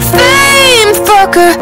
Fame fucker